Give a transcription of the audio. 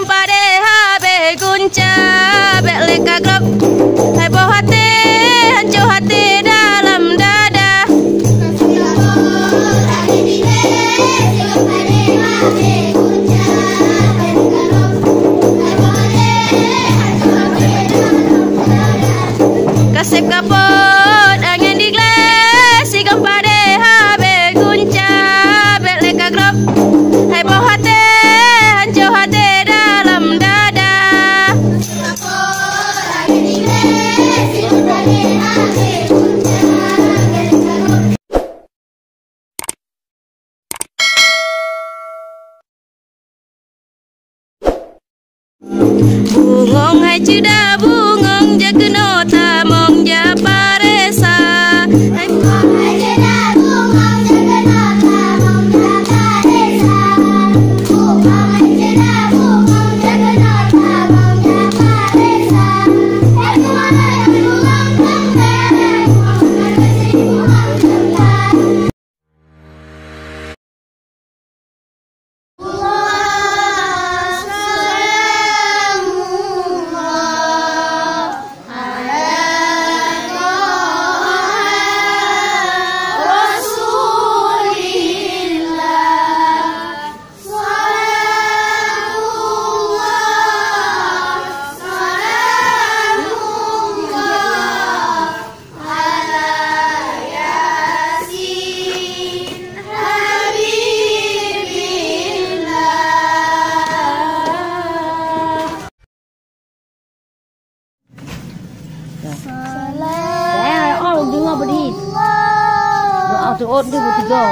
pade habe gunca Bek leka Heboh hati Hancur hati ngủ ngon hay chứ đã Saya oh dengar beri. Doa tu ot dia bertiga.